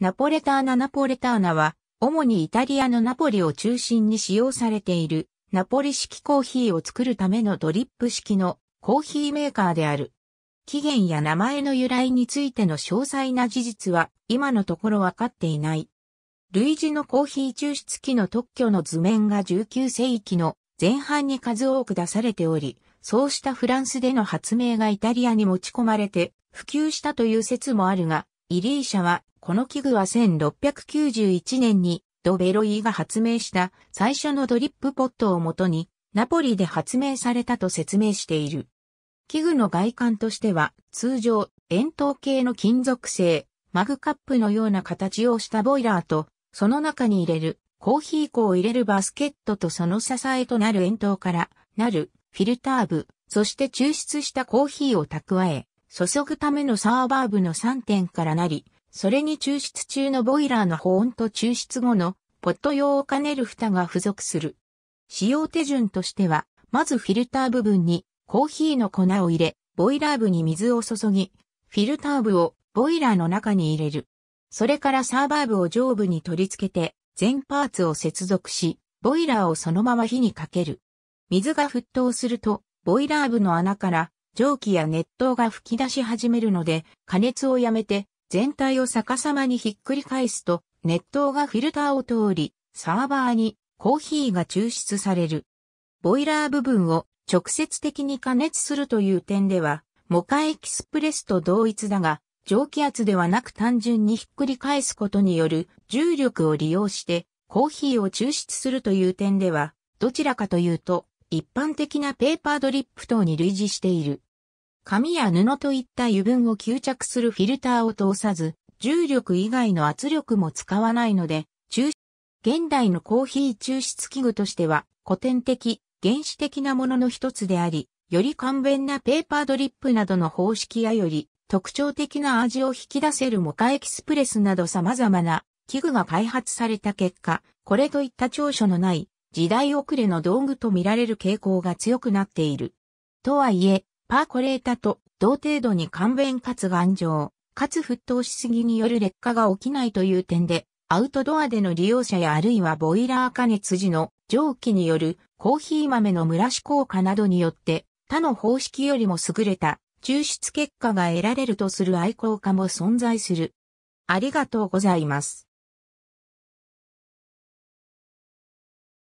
ナポレターナナポレターナは、主にイタリアのナポリを中心に使用されている、ナポリ式コーヒーを作るためのドリップ式のコーヒーメーカーである。起源や名前の由来についての詳細な事実は今のところわかっていない。類似のコーヒー抽出機の特許の図面が19世紀の前半に数多く出されており、そうしたフランスでの発明がイタリアに持ち込まれて普及したという説もあるが、イリーシャはこの器具は1691年にドベロイが発明した最初のドリップポットをもとにナポリで発明されたと説明している。器具の外観としては通常円筒形の金属製マグカップのような形をしたボイラーとその中に入れるコーヒー粉を入れるバスケットとその支えとなる円筒からなるフィルター部、そして抽出したコーヒーを蓄え、注ぐためのサーバー部の3点からなり、それに抽出中のボイラーの保温と抽出後のポット用を兼ねる蓋が付属する。使用手順としては、まずフィルター部分にコーヒーの粉を入れ、ボイラー部に水を注ぎ、フィルター部をボイラーの中に入れる。それからサーバー部を上部に取り付けて、全パーツを接続し、ボイラーをそのまま火にかける。水が沸騰すると、ボイラー部の穴から蒸気や熱湯が吹き出し始めるので、加熱をやめて、全体を逆さまにひっくり返すと、熱湯がフィルターを通り、サーバーにコーヒーが抽出される。ボイラー部分を直接的に加熱するという点では、モカエキスプレスと同一だが、蒸気圧ではなく単純にひっくり返すことによる重力を利用してコーヒーを抽出するという点では、どちらかというと一般的なペーパードリップ等に類似している。紙や布といった油分を吸着するフィルターを通さず、重力以外の圧力も使わないので、抽現代のコーヒー抽出器具としては古典的、原始的なものの一つであり、より簡便なペーパードリップなどの方式やより特徴的な味を引き出せるモカエキスプレスなど様々な器具が開発された結果、これといった長所のない時代遅れの道具と見られる傾向が強くなっている。とはいえ、パーコレータと同程度に簡便かつ頑丈、かつ沸騰しすぎによる劣化が起きないという点で、アウトドアでの利用者やあるいはボイラー加熱時の蒸気によるコーヒー豆の蒸らし効果などによって他の方式よりも優れた抽出結果が得られるとする愛好家も存在する。ありがとうございます。